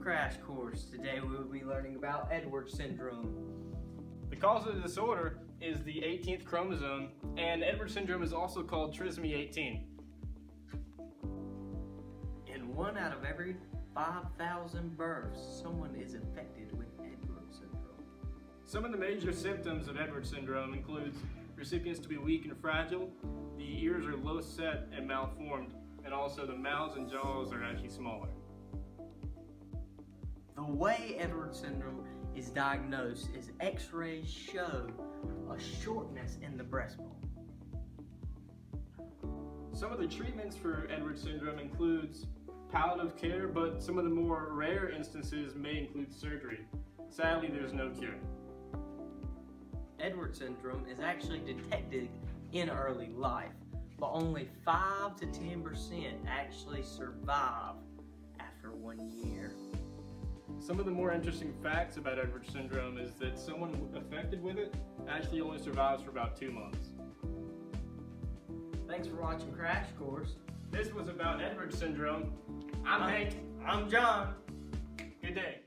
Crash Course. Today we will be learning about Edwards syndrome. The cause of the disorder is the 18th chromosome, and Edwards syndrome is also called trisomy 18. In one out of every 5,000 births, someone is affected with Edwards syndrome. Some of the major symptoms of Edwards syndrome includes recipients to be weak and fragile, the ears are low set and malformed, and also the mouths and jaws are actually smaller. The way Edwards syndrome is diagnosed is x-rays show a shortness in the breastbone. Some of the treatments for Edwards syndrome includes palliative care, but some of the more rare instances may include surgery. Sadly, there's no cure. Edwards syndrome is actually detected in early life, but only 5 to 10% actually survive after one year. Some of the more interesting facts about Edwards syndrome is that someone affected with it actually only survives for about two months. Thanks for watching Crash Course. This was about Edwards syndrome. I'm I'm- Hank. I'm John. Good day.